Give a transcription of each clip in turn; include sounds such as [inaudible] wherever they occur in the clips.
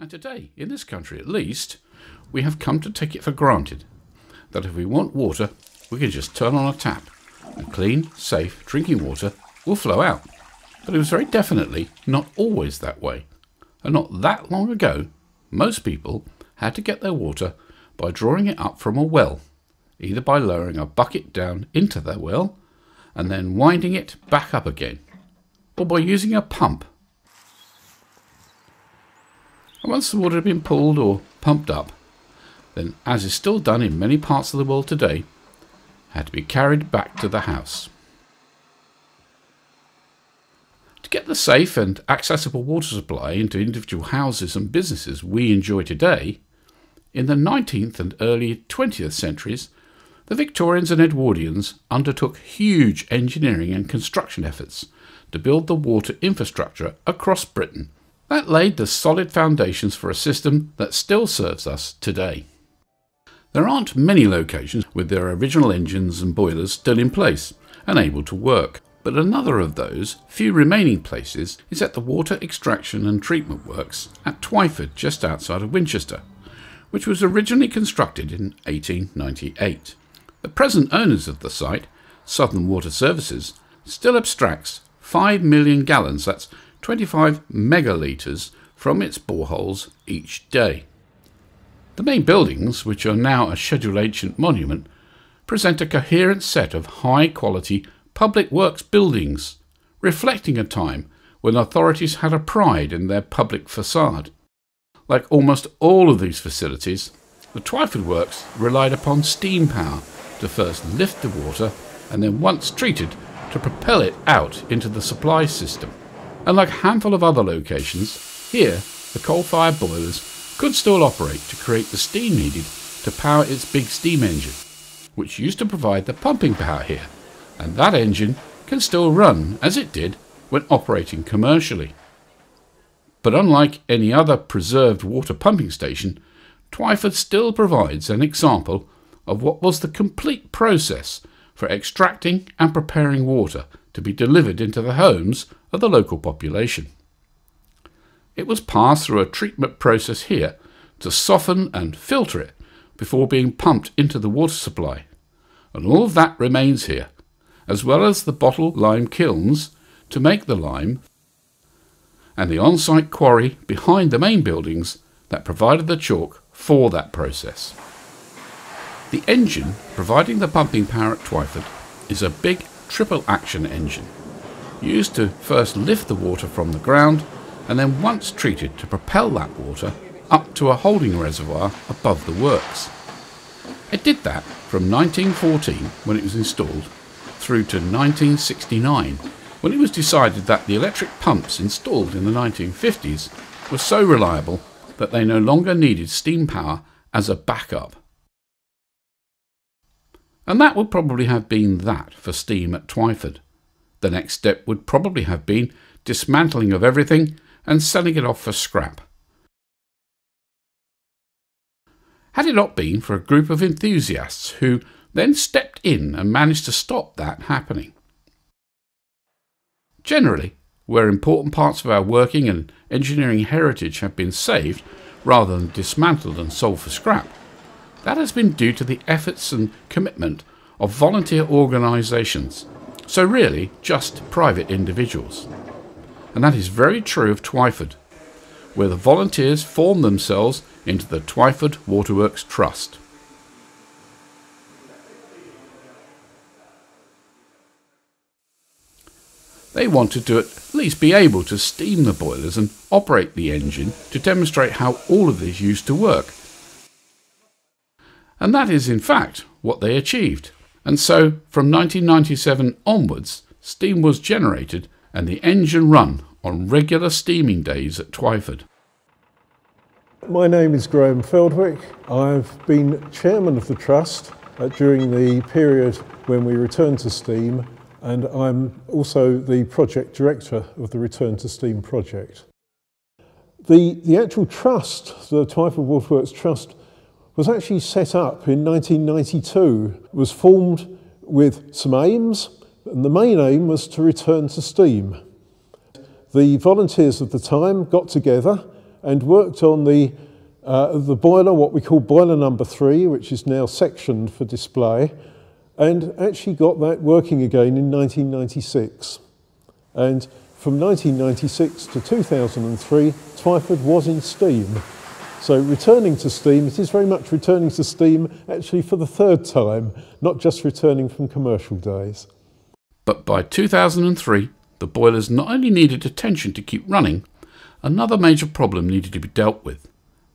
And today, in this country at least, we have come to take it for granted that if we want water, we can just turn on a tap and clean, safe drinking water will flow out. But it was very definitely not always that way. And not that long ago, most people had to get their water by drawing it up from a well, either by lowering a bucket down into the well and then winding it back up again, or by using a pump. And once the water had been pulled or pumped up, then, as is still done in many parts of the world today, had to be carried back to the house. To get the safe and accessible water supply into individual houses and businesses we enjoy today, in the 19th and early 20th centuries, the Victorians and Edwardians undertook huge engineering and construction efforts to build the water infrastructure across Britain. That laid the solid foundations for a system that still serves us today. There aren't many locations with their original engines and boilers still in place and able to work, but another of those few remaining places is at the Water Extraction and Treatment Works at Twyford, just outside of Winchester, which was originally constructed in 1898. The present owners of the site, Southern Water Services, still abstracts 5 million gallons, that's 25 megalitres, from its boreholes each day. The main buildings, which are now a Scheduled Ancient Monument, present a coherent set of high quality public works buildings, reflecting a time when authorities had a pride in their public facade. Like almost all of these facilities, the Twyford Works relied upon steam power to first lift the water and then, once treated, to propel it out into the supply system. And like a handful of other locations, here the coal fired boilers could still operate to create the steam needed to power its big steam engine, which used to provide the pumping power here, and that engine can still run as it did when operating commercially. But unlike any other preserved water pumping station, Twyford still provides an example of what was the complete process for extracting and preparing water to be delivered into the homes of the local population. It was passed through a treatment process here to soften and filter it before being pumped into the water supply, and all of that remains here, as well as the bottle lime kilns to make the lime, and the on site quarry behind the main buildings that provided the chalk for that process. The engine providing the pumping power at Twyford is a big triple action engine, used to first lift the water from the ground and then once treated to propel that water up to a holding reservoir above the works. It did that from 1914 when it was installed through to 1969 when it was decided that the electric pumps installed in the 1950s were so reliable that they no longer needed steam power as a backup. And that would probably have been that for steam at Twyford. The next step would probably have been dismantling of everything and selling it off for scrap. Had it not been for a group of enthusiasts who then stepped in and managed to stop that happening. Generally, where important parts of our working and engineering heritage have been saved rather than dismantled and sold for scrap, that has been due to the efforts and commitment of volunteer organisations, so really just private individuals. And that is very true of Twyford, where the volunteers formed themselves into the Twyford Waterworks Trust. They wanted to at least be able to steam the boilers and operate the engine to demonstrate how all of this used to work and that is, in fact, what they achieved. And so, from 1997 onwards, steam was generated and the engine run on regular steaming days at Twyford. My name is Graham Feldwick. I've been chairman of the trust uh, during the period when we returned to steam and I'm also the project director of the Return to Steam project. The, the actual trust, the Twyford Waterworks Trust, was actually set up in 1992, was formed with some aims, and the main aim was to return to steam. The volunteers of the time got together and worked on the, uh, the boiler, what we call boiler number three, which is now sectioned for display, and actually got that working again in 1996. And from 1996 to 2003, Twyford was in steam. So returning to steam, it is very much returning to steam actually for the third time, not just returning from commercial days. But by 2003, the boilers not only needed attention to keep running, another major problem needed to be dealt with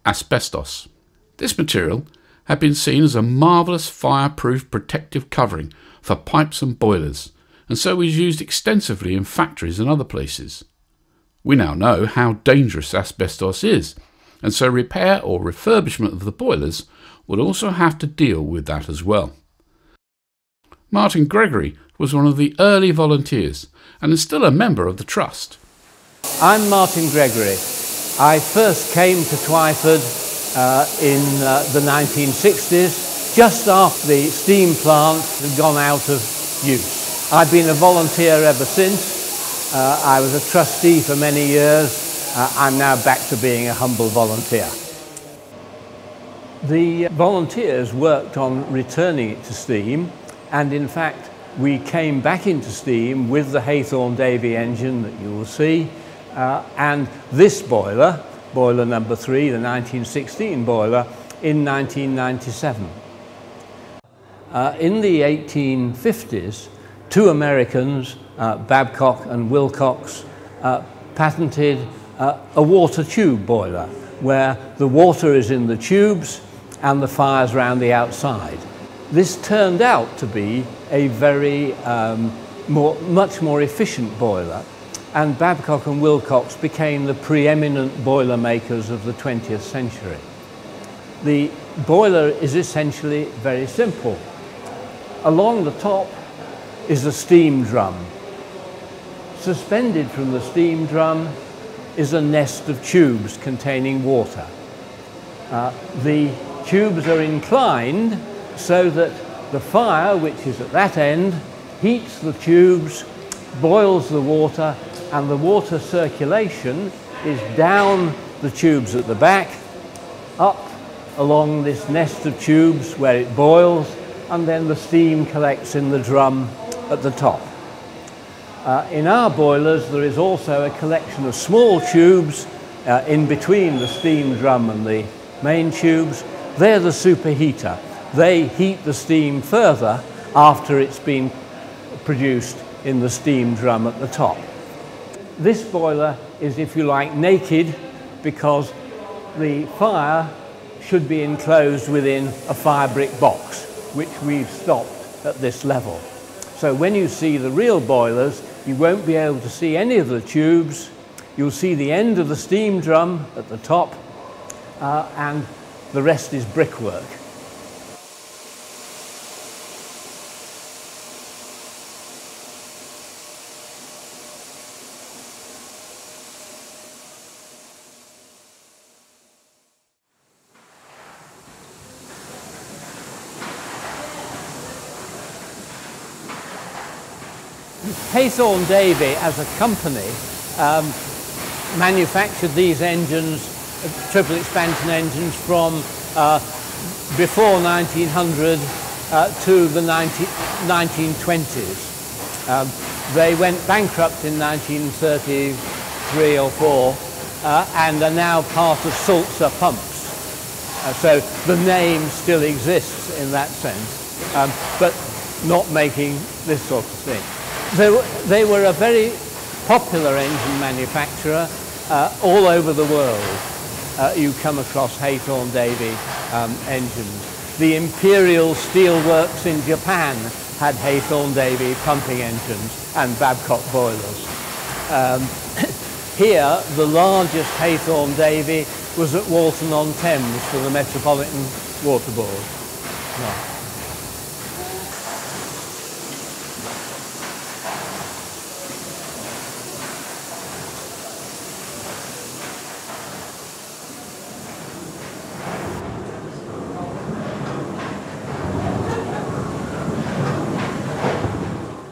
asbestos. This material had been seen as a marvellous fireproof protective covering for pipes and boilers, and so was used extensively in factories and other places. We now know how dangerous asbestos is and so repair or refurbishment of the boilers would also have to deal with that as well. Martin Gregory was one of the early volunteers and is still a member of the Trust. I'm Martin Gregory. I first came to Twyford uh, in uh, the 1960s, just after the steam plant had gone out of use. I've been a volunteer ever since. Uh, I was a trustee for many years uh, I'm now back to being a humble volunteer. The volunteers worked on returning it to steam, and in fact, we came back into steam with the Hathorn Davey engine that you will see, uh, and this boiler, boiler number three, the 1916 boiler, in 1997. Uh, in the 1850s, two Americans, uh, Babcock and Wilcox, uh, patented uh, a water tube boiler where the water is in the tubes and the fire's around the outside. This turned out to be a very um, more, much more efficient boiler and Babcock and Wilcox became the preeminent boiler makers of the 20th century. The boiler is essentially very simple. Along the top is a steam drum. Suspended from the steam drum is a nest of tubes containing water. Uh, the tubes are inclined so that the fire, which is at that end, heats the tubes, boils the water, and the water circulation is down the tubes at the back, up along this nest of tubes where it boils, and then the steam collects in the drum at the top. Uh, in our boilers, there is also a collection of small tubes uh, in between the steam drum and the main tubes. They're the superheater. They heat the steam further after it's been produced in the steam drum at the top. This boiler is, if you like, naked because the fire should be enclosed within a fire brick box, which we've stopped at this level. So when you see the real boilers, you won't be able to see any of the tubes. You'll see the end of the steam drum at the top, uh, and the rest is brickwork. Hathorn Davey as a company um, manufactured these engines, uh, triple expansion engines from uh, before 1900 uh, to the 19, 1920s. Um, they went bankrupt in 1933 or 4 uh, and are now part of Sulzer Pumps. Uh, so the name still exists in that sense, um, but not making this sort of thing. They were, they were a very popular engine manufacturer uh, all over the world. Uh, you come across Hathorn Davey um, engines. The Imperial Steelworks in Japan had Hathorn Davey pumping engines and Babcock boilers. Um, [coughs] here, the largest Hathorn Davey was at Walton on Thames for the Metropolitan Water Board.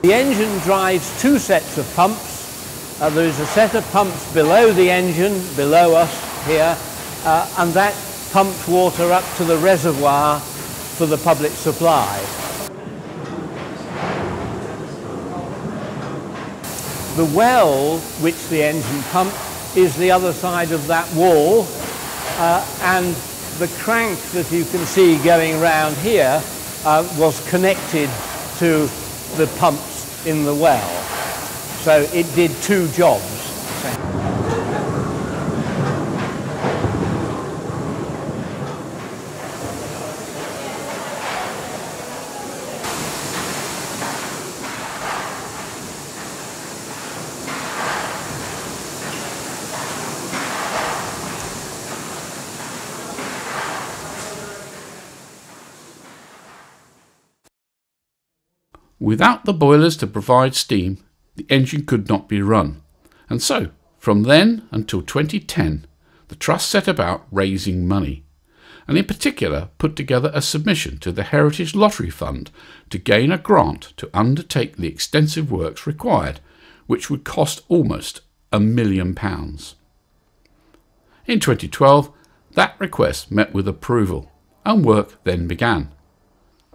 The engine drives two sets of pumps. Uh, there is a set of pumps below the engine, below us, here, uh, and that pumped water up to the reservoir for the public supply. The well which the engine pumped is the other side of that wall uh, and the crank that you can see going round here uh, was connected to the pumps in the well. So it did two jobs. Without the boilers to provide steam, the engine could not be run. And so, from then until 2010, the Trust set about raising money, and in particular put together a submission to the Heritage Lottery Fund to gain a grant to undertake the extensive works required, which would cost almost a million pounds. In 2012, that request met with approval, and work then began.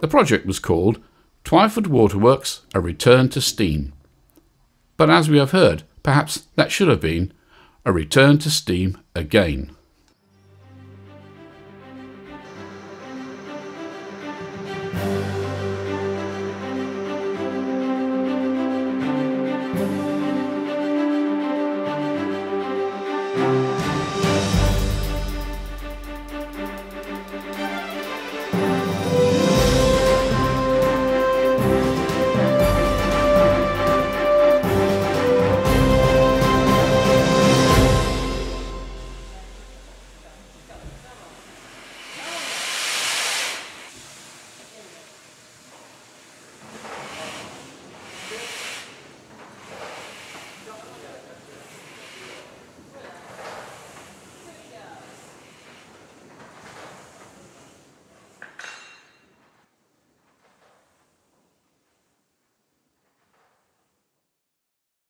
The project was called Twyford Waterworks A Return to Steam. But as we have heard, perhaps that should have been a return to steam again.